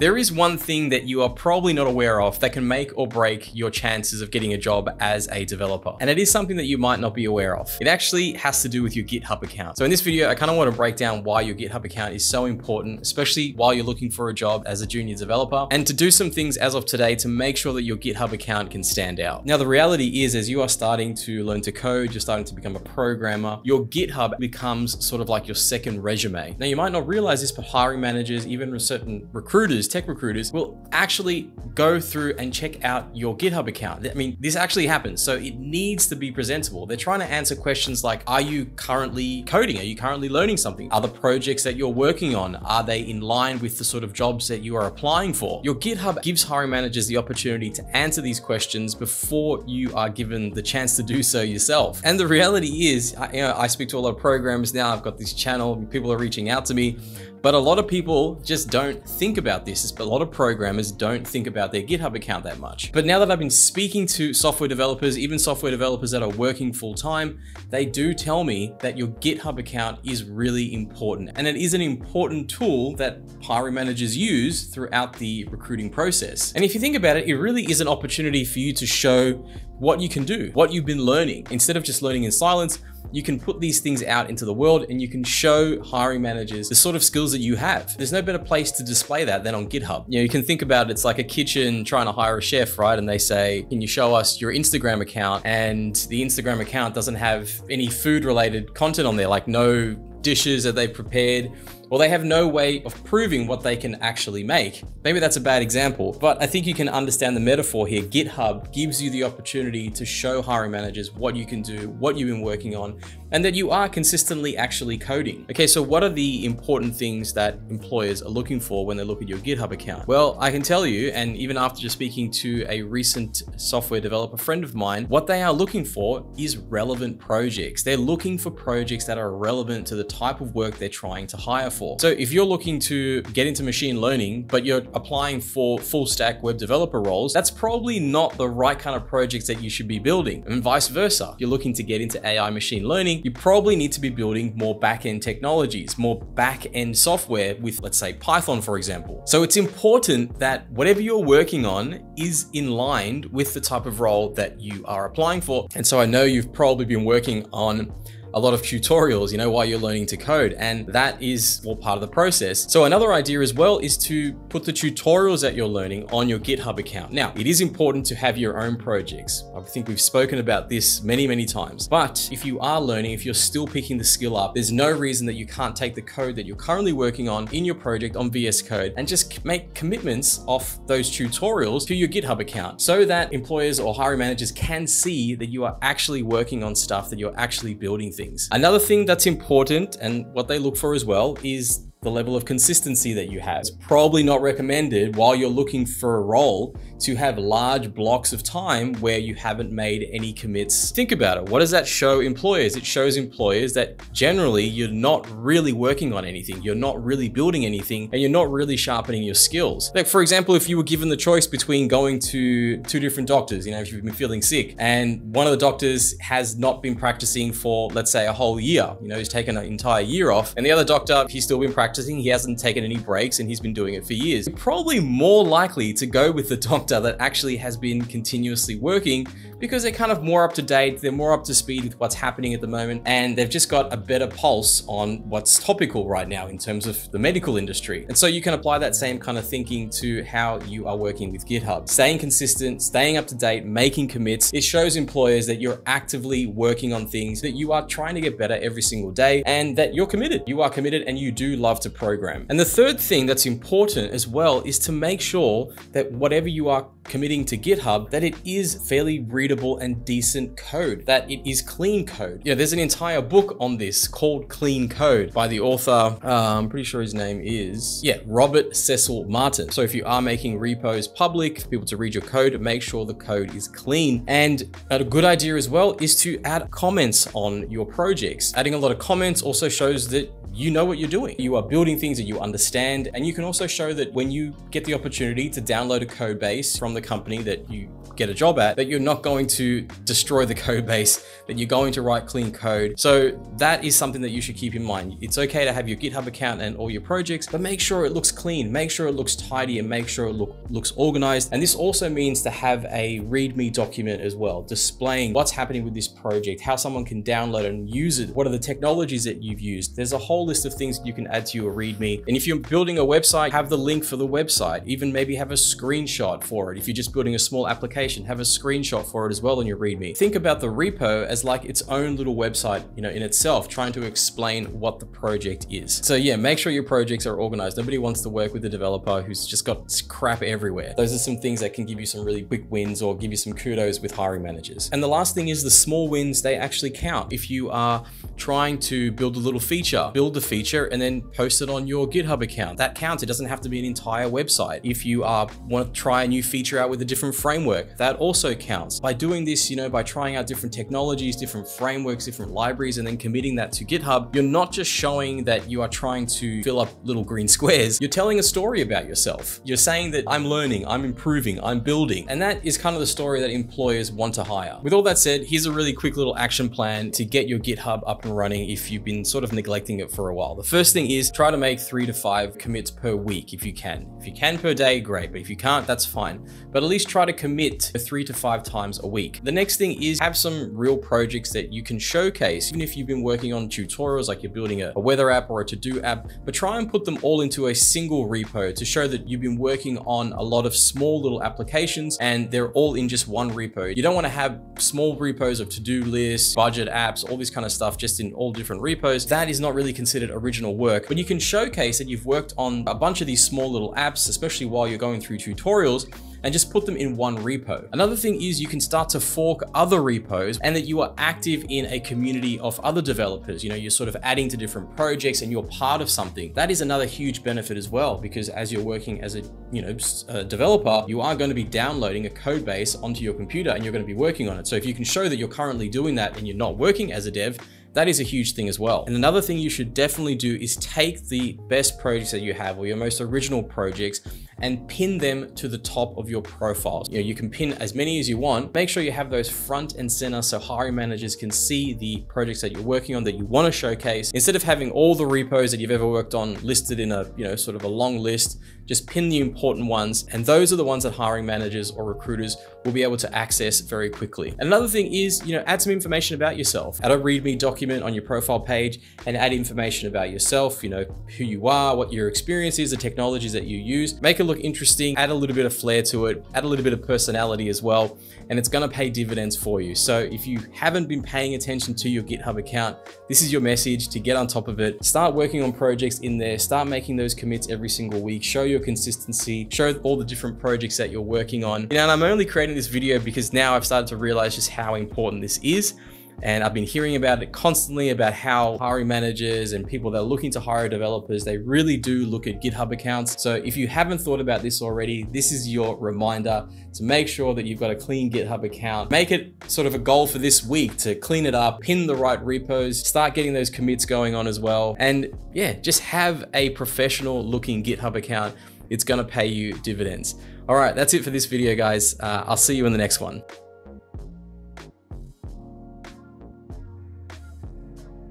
There is one thing that you are probably not aware of that can make or break your chances of getting a job as a developer. And it is something that you might not be aware of. It actually has to do with your GitHub account. So in this video, I kind of want to break down why your GitHub account is so important, especially while you're looking for a job as a junior developer, and to do some things as of today to make sure that your GitHub account can stand out. Now, the reality is as you are starting to learn to code, you're starting to become a programmer, your GitHub becomes sort of like your second resume. Now, you might not realize this, but hiring managers, even certain recruiters, recruiters, tech recruiters will actually go through and check out your GitHub account. I mean, this actually happens. So it needs to be presentable. They're trying to answer questions like, are you currently coding? Are you currently learning something? Are the projects that you're working on, are they in line with the sort of jobs that you are applying for? Your GitHub gives hiring managers the opportunity to answer these questions before you are given the chance to do so yourself. And the reality is, I, you know, I speak to a lot of programmers now. I've got this channel, people are reaching out to me. But a lot of people just don't think about this. A lot of programmers don't think about their GitHub account that much. But now that I've been speaking to software developers, even software developers that are working full time, they do tell me that your GitHub account is really important. And it is an important tool that hiring managers use throughout the recruiting process. And if you think about it, it really is an opportunity for you to show what you can do, what you've been learning. Instead of just learning in silence, you can put these things out into the world and you can show hiring managers the sort of skills that you have. There's no better place to display that than on GitHub. You know, you can think about it, it's like a kitchen trying to hire a chef, right? And they say, can you show us your Instagram account? And the Instagram account doesn't have any food related content on there, like no dishes that they've prepared well, they have no way of proving what they can actually make. Maybe that's a bad example, but I think you can understand the metaphor here. GitHub gives you the opportunity to show hiring managers what you can do, what you've been working on, and that you are consistently actually coding. Okay, so what are the important things that employers are looking for when they look at your GitHub account? Well, I can tell you, and even after just speaking to a recent software developer friend of mine, what they are looking for is relevant projects. They're looking for projects that are relevant to the type of work they're trying to hire for. So if you're looking to get into machine learning, but you're applying for full stack web developer roles, that's probably not the right kind of projects that you should be building. And vice versa. If you're looking to get into AI machine learning, you probably need to be building more back-end technologies, more back-end software with, let's say, Python, for example. So it's important that whatever you're working on is in line with the type of role that you are applying for. And so I know you've probably been working on a lot of tutorials, you know, while you're learning to code. And that is all part of the process. So another idea as well is to put the tutorials that you're learning on your GitHub account. Now, it is important to have your own projects. I think we've spoken about this many, many times. But if you are learning, if you're still picking the skill up, there's no reason that you can't take the code that you're currently working on in your project on VS Code and just make commitments off those tutorials to your GitHub account so that employers or hiring managers can see that you are actually working on stuff that you're actually building things things. Another thing that's important and what they look for as well is the level of consistency that you have. It's probably not recommended while you're looking for a role to have large blocks of time where you haven't made any commits. Think about it. What does that show employers? It shows employers that generally you're not really working on anything. You're not really building anything and you're not really sharpening your skills. Like for example, if you were given the choice between going to two different doctors, you know, if you've been feeling sick and one of the doctors has not been practicing for, let's say a whole year, you know, he's taken an entire year off and the other doctor, he's still been practicing practicing, he hasn't taken any breaks, and he's been doing it for years. You're probably more likely to go with the doctor that actually has been continuously working because they're kind of more up to date, they're more up to speed with what's happening at the moment, and they've just got a better pulse on what's topical right now in terms of the medical industry. And so you can apply that same kind of thinking to how you are working with GitHub. Staying consistent, staying up to date, making commits, it shows employers that you're actively working on things, that you are trying to get better every single day, and that you're committed. You are committed and you do love program. And the third thing that's important as well is to make sure that whatever you are committing to GitHub, that it is fairly readable and decent code, that it is clean code. Yeah, there's an entire book on this called Clean Code by the author, uh, I'm pretty sure his name is, yeah, Robert Cecil Martin. So if you are making repos public for people to read your code, make sure the code is clean. And a good idea as well is to add comments on your projects. Adding a lot of comments also shows that you know what you're doing. You are building things that you understand. And you can also show that when you get the opportunity to download a code base from the company that you get a job at, that you're not going to destroy the code base, that you're going to write clean code. So that is something that you should keep in mind. It's okay to have your GitHub account and all your projects, but make sure it looks clean, make sure it looks tidy and make sure it look, looks organized. And this also means to have a README document as well, displaying what's happening with this project, how someone can download and use it, what are the technologies that you've used. There's a whole list of things that you can add to your README. And if you're building a website, have the link for the website, even maybe have a screenshot for it. If you're just building a small application, have a screenshot for it as well in your README. Think about the repo as like its own little website, you know, in itself, trying to explain what the project is. So yeah, make sure your projects are organized. Nobody wants to work with a developer who's just got crap everywhere. Those are some things that can give you some really quick wins or give you some kudos with hiring managers. And the last thing is the small wins, they actually count. If you are trying to build a little feature, build the feature and then post it on your GitHub account. That counts. It doesn't have to be an entire website. If you are want to try a new feature out with a different framework, that also counts. By doing this, you know, by trying out different technologies, different frameworks, different libraries, and then committing that to GitHub, you're not just showing that you are trying to fill up little green squares. You're telling a story about yourself. You're saying that I'm learning, I'm improving, I'm building. And that is kind of the story that employers want to hire. With all that said, here's a really quick little action plan to get your GitHub up and running if you've been sort of neglecting it for a while. The first thing is try to make three to five commits per week if you can. If you can per day, great. But if you can't, that's fine. But at least try to commit three to five times a week. The next thing is have some real projects that you can showcase, even if you've been working on tutorials, like you're building a, a weather app or a to-do app, but try and put them all into a single repo to show that you've been working on a lot of small little applications and they're all in just one repo. You don't want to have small repos of to-do lists, budget apps, all this kind of stuff just in all different repos. That is not really considered original work, but you can showcase that you've worked on a bunch of these small little apps, especially while you're going through tutorials, and just put them in one repo. Another thing is you can start to fork other repos and that you are active in a community of other developers. You know, you're sort of adding to different projects and you're part of something. That is another huge benefit as well, because as you're working as a, you know, a developer, you are going to be downloading a code base onto your computer and you're going to be working on it. So if you can show that you're currently doing that and you're not working as a dev, that is a huge thing as well. And another thing you should definitely do is take the best projects that you have or your most original projects and pin them to the top of your profiles. You know, you can pin as many as you want. Make sure you have those front and center so hiring managers can see the projects that you're working on that you want to showcase. Instead of having all the repos that you've ever worked on listed in a, you know, sort of a long list, just pin the important ones. And those are the ones that hiring managers or recruiters will be able to access very quickly. Another thing is, you know, add some information about yourself. Add a README document on your profile page and add information about yourself, you know, who you are, what your experience is, the technologies that you use. Make it look interesting, add a little bit of flair to it, add a little bit of personality as well, and it's gonna pay dividends for you. So if you haven't been paying attention to your GitHub account, this is your message to get on top of it. Start working on projects in there, start making those commits every single week, show your consistency, show all the different projects that you're working on. You know, and I'm only creating this video because now I've started to realize just how important this is. And I've been hearing about it constantly about how hiring managers and people that are looking to hire developers, they really do look at GitHub accounts. So if you haven't thought about this already, this is your reminder to make sure that you've got a clean GitHub account. Make it sort of a goal for this week to clean it up, pin the right repos, start getting those commits going on as well. And yeah, just have a professional looking GitHub account. It's gonna pay you dividends. All right, that's it for this video, guys. Uh, I'll see you in the next one.